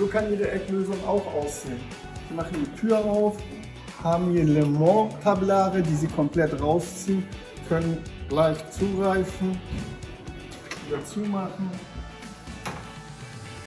So kann Ihre Ecklösung auch aussehen. Sie machen die Tür auf, haben hier Le Mans Tablare, die Sie komplett rausziehen, können gleich zugreifen, wieder zumachen